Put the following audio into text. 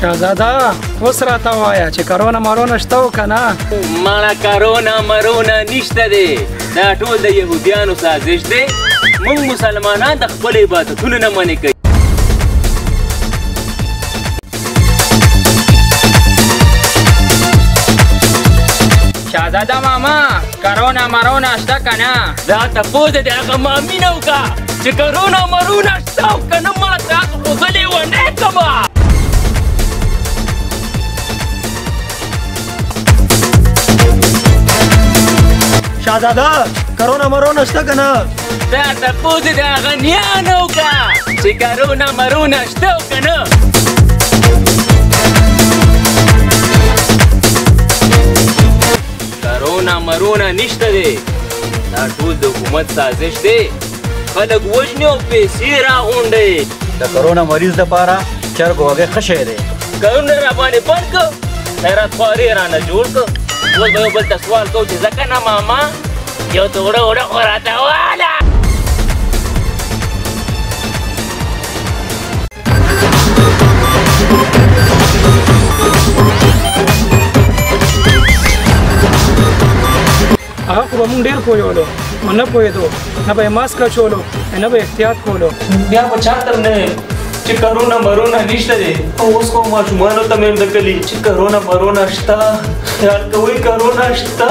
شاهزاده اوس راته وایه چې کرونا مرونه شته او که نه مړه کرونا مرونه نشته دی دا ټول د یهودیانو سازش دی موږ مسلمانان د خپل عبادتونو نه منې کوي شاهزاده ماما کرونا مرونه شته که نه دا تپوس دی هغه مامي نه وکړه چې کرونا مرونه شاهزاده کرونا مرونه شته که نه دا تپوس د هغه نیانه وکړه چې کرونا مرونه شته که نه کرونا مرونه نشته دی دا ټول د حکومت سازش دی خلک وژني او پیسې راغونډوي د کرونا مریض لپاره چرګ وغې ښه شی دی کارونه راباندې بند کړ خیرات خوارې رانه جوړ کړ اوس به یو بل ته سوال کوو چې ځکه نه ماما یو توړه وړه خو راته واله هغه خو به مونږ ډېر پوهولو نو نه پوهېدو نه به یې ماسک اچولو نه به احتیاط کولو بیا به چا تر نه چې کرونا مرونا نشته دی او اوس خو ماشومانو ته مې د کلی چې کرونا مرونا شته خیال کوئ کرونا شته